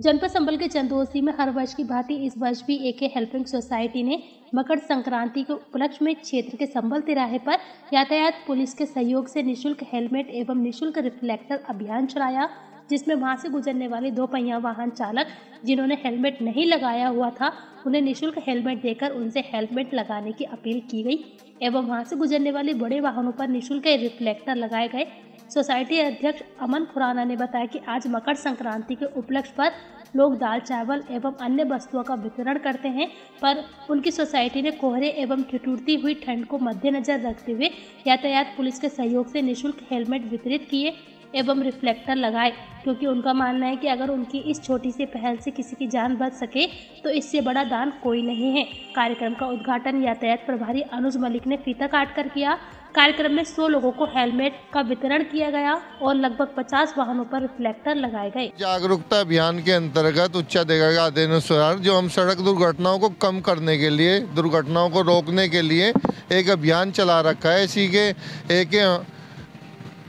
जनपद संबल के चंदोसी में हर वर्ष की भांति इस वर्ष भी एक हेल्पिंग सोसाइटी ने मकर संक्रांति के उपलक्ष्य में क्षेत्र के संबल तिराहे पर यातायात पुलिस के सहयोग से निशुल्क हेलमेट एवं निशुल्क रिफ्लेक्टर अभियान चलाया। जिसमें वहाँ से गुजरने वाले दो पहिया वाहन चालक, जिन्होंने हेलमेट नहीं लगाया हुआ था, उन्हें निशुल्क हेलमेट देकर उनसे हेलमेट लगाने की अपील की गई एवं वहाँ से गुजरने वाले बड़े वाहनों पर निशुल्क रिफ्लेक्टर लगाए गए। सोसाइटी अध्यक्ष अमन खुराना ने बताया कि आज मकर संक्रांति के उपलक्ष्य पर लोग दाल चावल एवं अन्य वस्तुओं का वितरण करते हैं, पर उनकी सोसाइटी ने कोहरे एवं ठिठुरती हुई ठंड को मद्देनजर रखते हुए यातायात पुलिस के सहयोग से निशुल्क हेलमेट वितरित किए। एवं रिफ्लेक्टर लगाए, क्योंकि उनका मानना है कि अगर उनकी इस छोटी सी पहल से किसी की जान बच सके तो इससे बड़ा दान कोई नहीं है। कार्यक्रम का उद्घाटन यातायात प्रभारी अनुज मलिक ने फीता काट कर किया। कार्यक्रम में 100 लोगों को हेलमेट का वितरण किया गया और लगभग 50 वाहनों पर रिफ्लेक्टर लगाए गए। जागरूकता अभियान के अंतर्गत उच्च अनुसार, जो हम सड़क दुर्घटनाओं को कम करने के लिए, दुर्घटनाओं को रोकने के लिए एक अभियान चला रखा है। इसी के, एक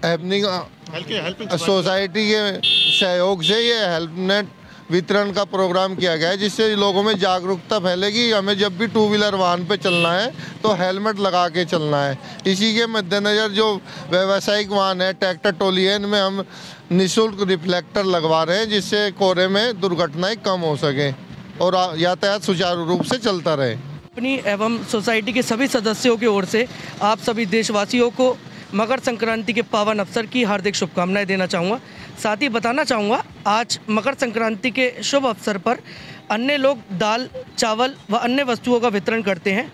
हेल्पिंग सोसाइटी के सहयोग से ये हेल्प नेट वितरण का प्रोग्राम किया गया है जिससे लोगों में जागरूकता फैलेगी। हमें जब भी टू व्हीलर वाहन पे चलना है तो हेलमेट लगा के चलना है। इसी के मद्देनज़र जो व्यावसायिक वाहन है ट्रैक्टर टोली है इनमें हम निःशुल्क रिफ्लेक्टर लगवा रहे हैं जिससे कोहरे में दुर्घटनाएँ कम हो सकें और यातायात सुचारू रूप से चलता रहे। अपनी एवं सोसाइटी के सभी सदस्यों की ओर से आप सभी देशवासियों को मकर संक्रांति के पावन अवसर की हार्दिक शुभकामनाएँ देना चाहूँगा। साथ ही बताना चाहूँगा, आज मकर संक्रांति के शुभ अवसर पर अन्य लोग दाल, चावल व अन्य वस्तुओं का वितरण करते हैं।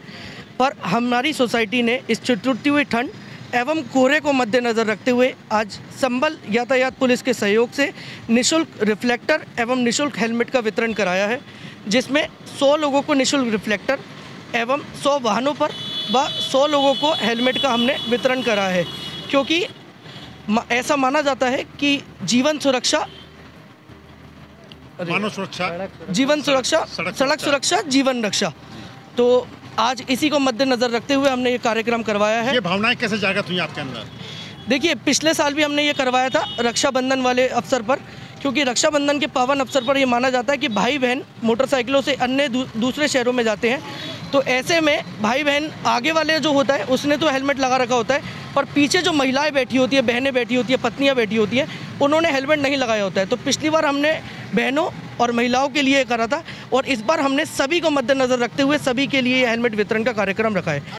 पर हमारी सोसाइटी ने इस चुटुरती हुई ठंड एवं कोहरे को मद्देनज़र रखते हुए आज संबल यातायात पुलिस के सहयोग से निशुल्क रिफ्लेक्टर एवं निशुल्क हेलमेट का वितरण कराया है, जिसमें 100 लोगों को निशुल्क रिफ्लेक्टर एवं 100 वाहनों पर व सौ लोगों को हेलमेट का हमने वितरण करा है। क्योंकि ऐसा माना जाता है कि जीवन सुरक्षा मानव सुरक्षा। जीवन सुरक्षा सड़क सुरक्षा। जीवन रक्षा। तो आज इसी को मद्देनजर रखते हुए हमने ये कार्यक्रम करवाया है। ये भावनाएँ कैसे जागृत हुई आपके अंदर? देखिए पिछले साल भी हमने ये करवाया था रक्षाबंधन वाले अवसर पर क्योंकि रक्षाबंधन के पावन अवसर पर ये माना जाता है कि भाई बहन मोटरसाइकिलों से अन्य दू, दूसरे शहरों में जाते हैं। तो ऐसे में भाई बहन, आगे वाले जो होता है, उसने तो हेलमेट लगा रखा होता है, पर पीछे जो महिलाएँ बैठी होती है, बहनें बैठी होती है, पत्नियाँ बैठी होती हैं, उन्होंने हेलमेट नहीं लगाया होता है। तो पिछली बार हमने बहनों और महिलाओं के लिए करा था, और इस बार हमने सभी को मद्देनज़र रखते हुए सभी के लिए हेलमेट वितरण का कार्यक्रम रखा है।